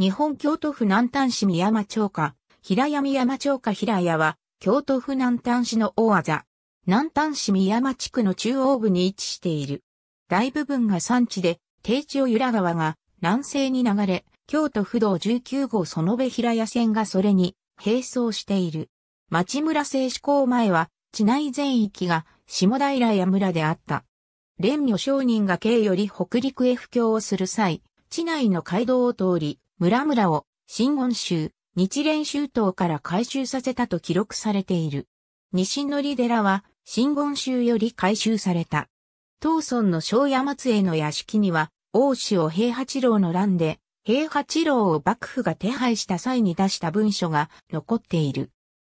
日本京都府南丹市宮山町下、平山山町下平谷は、京都府南丹市の大技。南丹市宮山地区の中央部に位置している。大部分が山地で、低地を由良川が南西に流れ、京都府道19号園部平谷線がそれに並走している。町村製施行前は、地内全域が下平屋村であった。蓮女商人が京より北陸へ布教をする際、地内の街道を通り、村々を新言宗、日蓮宗島から改修させたと記録されている。西のり寺は新言宗より改修された。当村の小山津への屋敷には、王子を平八郎の乱で、平八郎を幕府が手配した際に出した文書が残っている。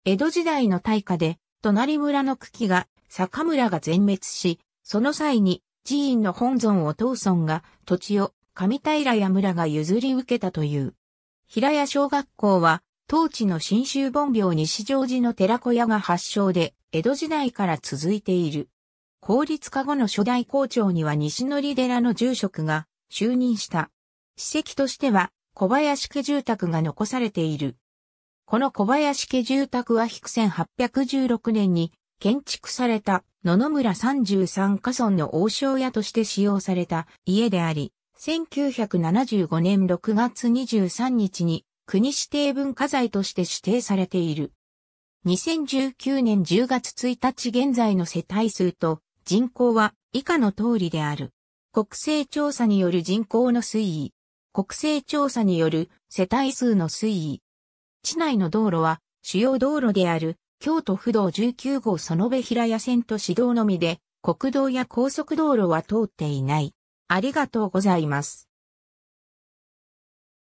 江戸時代の大火で、隣村の茎が、坂村が全滅し、その際に、寺院の本尊を当村が土地を上平屋村が譲り受けたという。平屋小学校は、当地の新州本廟西常寺の寺子屋が発祥で、江戸時代から続いている。公立化後の初代校長には西のり寺の住職が就任した。史跡としては小林家住宅が残されている。この小林家住宅は引く1816年に建築された野々村33家村の王将屋として使用された家であり、1975年6月23日に国指定文化財として指定されている。2019年10月1日現在の世帯数と人口は以下の通りである。国勢調査による人口の推移。国勢調査による世帯数の推移。地内の道路は主要道路である京都府道19号園部平谷線と市道のみで国道や高速道路は通っていない。ありがとうございます。